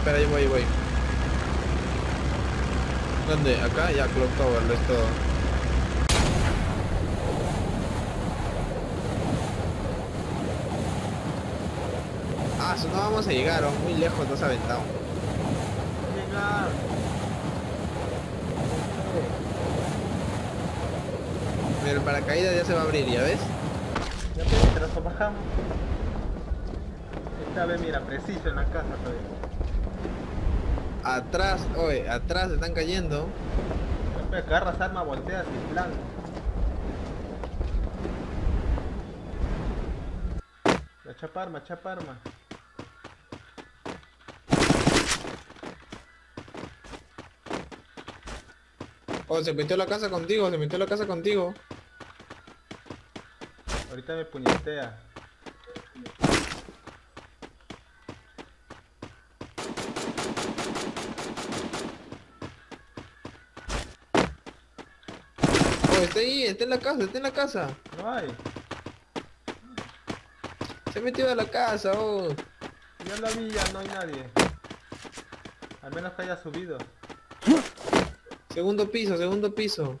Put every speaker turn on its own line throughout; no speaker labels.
espera, ahí voy, voy. ¿Dónde? Acá, ya, Clock Tower, lo es todo. Ah, eso no vamos a llegar, oh, muy lejos nos ha aventado.
Llegar.
Mira, el paracaídas ya se va a abrir, ¿ya ves?
Ya lo bajamos. Esta vez mira, preciso en la casa todavía.
Atrás, oye, atrás están cayendo.
Agarras arma, volteas y plan. La chaparma, chaparma.
Oh, se metió a la casa contigo, se metió a la casa contigo.
Ahorita me puñetea.
Está ahí, está en la casa, está en la casa.
No hay.
Se ha metido a la casa, oh.
Ya la vi, ya no hay nadie. Al menos que haya subido.
Segundo piso, segundo piso.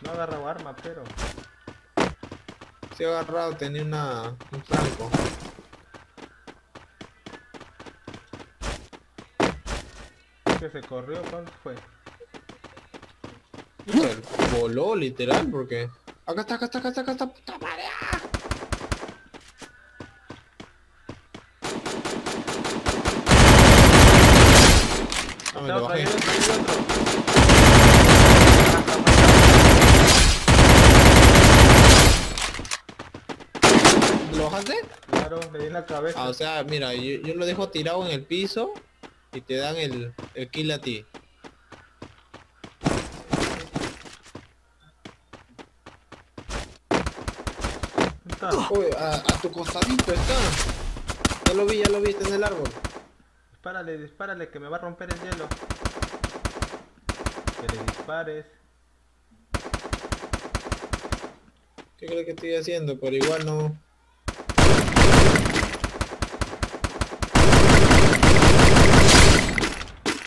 No agarrado arma, pero.
Se ha agarrado, tenía una, un franco.
Que se corrió, ¿cuánto fue?
Se voló literal porque. Acá está, acá está, acá está, acá está, puta madre. ¡ah! Me lo bajé. ¿Lo bajaste?
Claro, le di en la cabeza.
Ah, o sea, mira, yo, yo lo dejo tirado en el piso y te dan el, el kill a ti.
¿Dónde está?
Uy, a, a tu costadito está. Ya lo vi, ya lo vi, está en el árbol.
Dispárale, dispárale, que me va a romper el hielo. Que le dispares.
¿Qué crees que estoy haciendo? Pero igual no.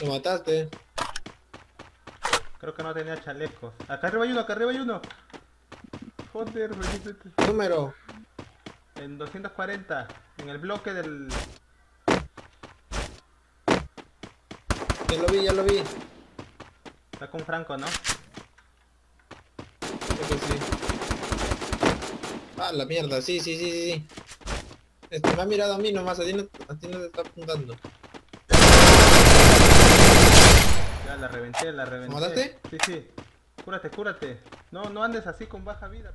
Lo mataste.
Creo que no tenía chalecos. Acá arriba hay uno, acá arriba hay uno. Joder.
Número.
En 240. En el bloque del...
Ya lo vi, ya lo vi.
Está con Franco, ¿no?
Creo que sí. Ah, la mierda, sí, sí, sí, sí. sí. Este, me ha mirado a mí nomás, a ti no, a ti no te está apuntando.
Ya la reventé, la reventé. Sí, sí. Cúrate, cúrate. No, no andes así con baja vida.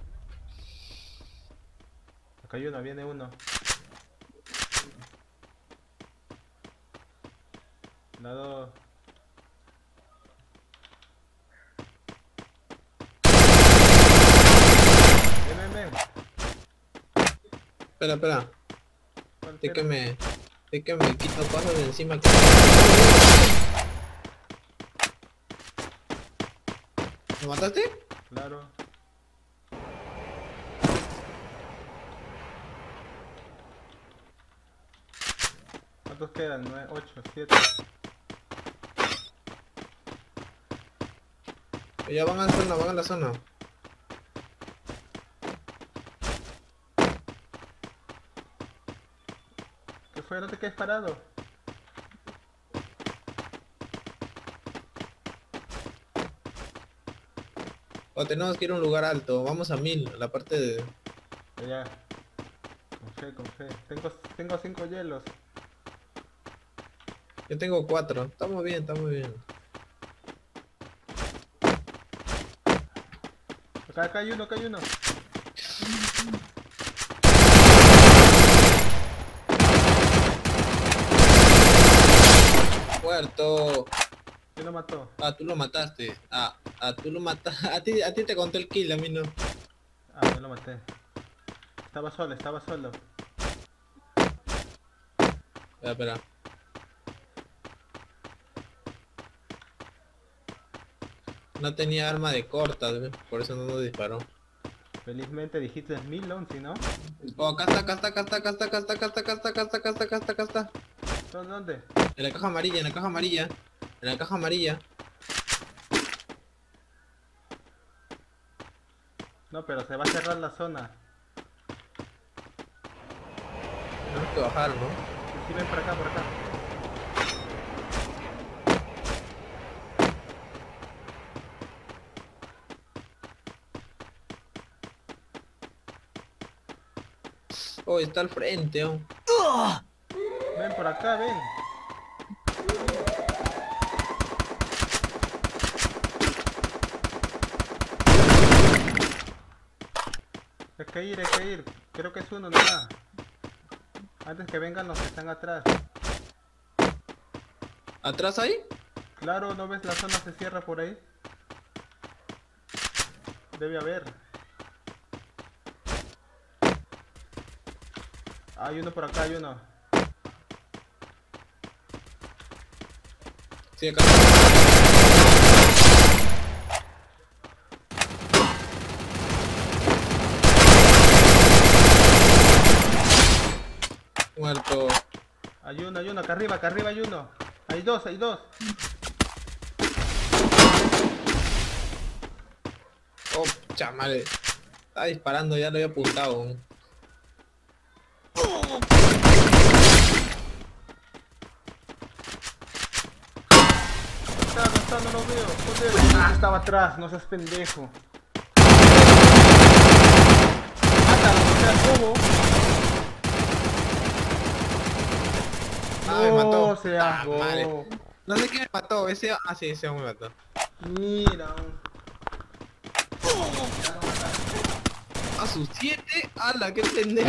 Acá hay uno, viene uno. La dos. Ven, ven, ven.
Espera, espera.
¿Cuál
Es que me... Es que me quito cosas de encima que... ¿Lo mataste?
Claro. ¿Cuántos quedan? 9, 8, 7.
Ya van a la zona, van a la zona.
¿Qué fue? No te quedes parado.
O tenemos que ir a un lugar alto, vamos a mil, a la parte de...
Ya. Con fe, con fe. Tengo, tengo cinco hielos.
Yo tengo cuatro, estamos bien, estamos bien.
Acá, acá hay uno, acá hay uno.
Puerto.
¿Quién lo mató?
Ah, tú lo mataste. Ah, ah, tú lo mataste. A ti, a ti te conté el kill, a mí no.
Ah, yo lo maté. Estaba solo, estaba solo.
Espera, espera. No tenía arma de corta, por eso no nos disparó.
Felizmente dijiste 1011, ¿no?
Oh, acá está, acá está, acá está, acá está, acá está, acá está, acá está, acá está, acá está, acá está, acá está.
Dónde?
En la caja amarilla, en la caja amarilla. En la caja amarilla.
No, pero se va a cerrar la zona.
Tenemos que bajar, ¿no?
Sí, ven por acá, por acá.
Oh, está al frente, oh.
Ven por acá, ven. Hay que ir, hay que ir. Creo que es uno nomás. Antes que vengan los que están atrás.
¿Atrás ahí?
Claro, ¿no ves la zona se cierra por ahí? Debe haber. Hay uno por acá, hay uno.
Sí, acá. Muerto.
Hay uno, hay uno, acá arriba, acá arriba hay uno. Hay dos, hay dos.
Oh, chamale. Está disparando, ya lo había apuntado.
No está, no está, no lo veo. Joder. Ah, estaba atrás, no seas pendejo. Mátalo, no seas bobo.
Ah, me mató.
No seas
Ah, madre. No sé quién me mató, ese... Ah, sí, ese me mató.
Mira.
A sus 7, ala, qué pendejo.